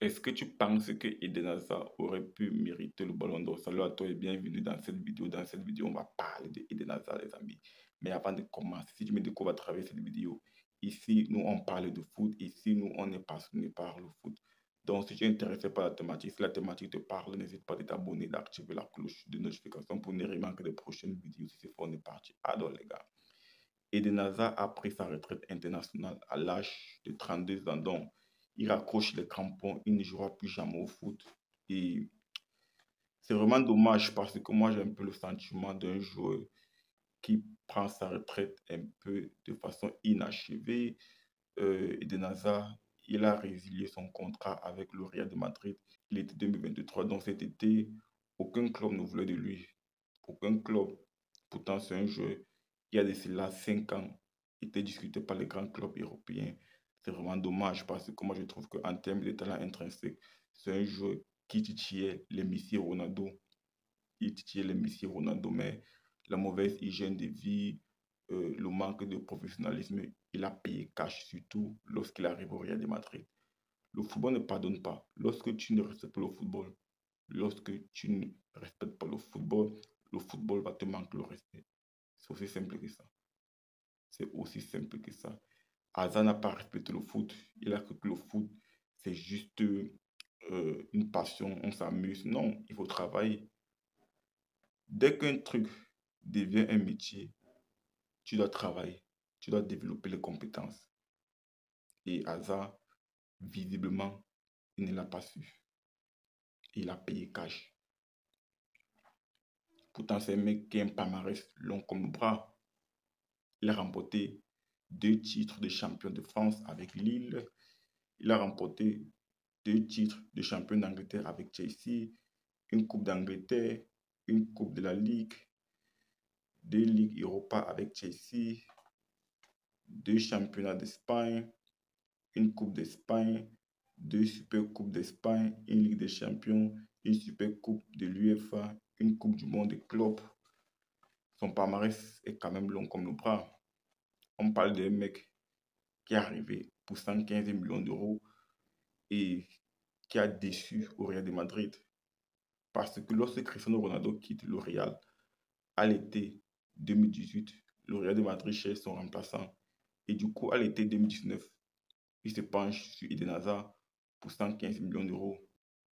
Est-ce que tu penses que Eden Hazard aurait pu mériter le ballon d'or? Salut à toi et bienvenue dans cette vidéo. Dans cette vidéo, on va parler de Eden Hazard, les amis. Mais avant de commencer, si tu me découvres à travers cette vidéo, ici, nous, on parle de foot. Ici, nous, on est passionné par le foot. Donc, si tu es intéressé par la thématique, si la thématique te parle, n'hésite pas à t'abonner, d'activer la cloche de notification pour ne rien manquer de prochaines vidéos. Si c'est fort, on est parti. Alors, les gars. Eden Hazard a pris sa retraite internationale à l'âge de 32 ans. Donc, il raccroche les crampons, il ne jouera plus jamais au foot. Et c'est vraiment dommage parce que moi j'ai un peu le sentiment d'un joueur qui prend sa retraite un peu de façon inachevée. Euh, Eden Hazard, il a résilié son contrat avec le Real de Madrid l'été 2023. Donc cet été, aucun club ne voulait de lui. Aucun club. Pourtant, c'est un joueur qui a de cela 5 ans était discuté par les grands clubs européens c'est vraiment dommage parce que moi je trouve qu'en termes de talent intrinsèque, c'est un joueur qui titillait les Ronaldo. Il titillait les Ronaldo, mais la mauvaise hygiène de vie, euh, le manque de professionnalisme, il a payé cash, surtout lorsqu'il arrive au Real de Madrid. Le football ne pardonne pas. Lorsque tu ne respectes pas le football, lorsque tu ne respectes pas le football, le football va te manquer le respect. C'est aussi simple que ça. C'est aussi simple que ça. Hazard n'a pas respecté le foot. Il a cru que le foot, c'est juste euh, une passion, on s'amuse. Non, il faut travailler. Dès qu'un truc devient un métier, tu dois travailler, tu dois développer les compétences. Et Hazard, visiblement, il ne l'a pas su. Il a payé cash. Pourtant, c'est un mec qui a un palmarès long comme le bras. Il a deux titres de champion de France avec Lille. Il a remporté deux titres de champion d'Angleterre avec Chelsea, une Coupe d'Angleterre, une Coupe de la Ligue, deux Ligues Europa avec Chelsea, deux championnats d'Espagne, une Coupe d'Espagne, deux Super Coupes d'Espagne, une Ligue des Champions, une Super Coupe de l'UEFA, une Coupe du Monde des clubs. Son palmarès est quand même long comme le bras. On parle d'un mec qui est arrivé pour 115 millions d'euros et qui a déçu au Real de Madrid. Parce que lorsque Cristiano Ronaldo quitte le Real à l'été 2018, le Real de Madrid cherche son remplaçant. Et du coup, à l'été 2019, il se penche sur Eden Hazard pour 115 millions d'euros.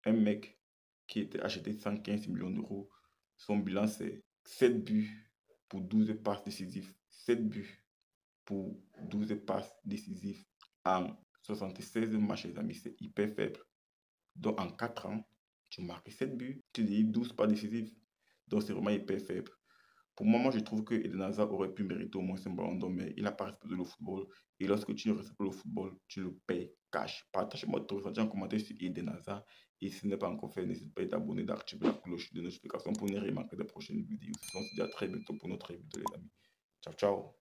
Un mec qui était acheté 115 millions d'euros, son bilan c'est 7 buts pour 12 passes décisives. 7 buts pour 12 passes décisives en 76 matchs, les amis, c'est hyper faible. Donc en 4 ans, tu marques 7 buts, tu dis 12 passes décisives. Donc c'est vraiment hyper faible. Pour moi, moi, je trouve que Eden Hazard aurait pu mériter au moins un ballon d'or, mais il n'a pas respecté le football. Et lorsque tu ne respectes pas le football, tu le payes cash. Partage-moi ton ressenti en commentaire sur Eden Hazard. Et si ce n'est pas encore fait, n'hésite pas à t'abonner, d'activer la cloche de notification pour ne rien manquer des prochaines vidéos. On se dit à très bientôt pour notre vidéo, les amis. Ciao, ciao.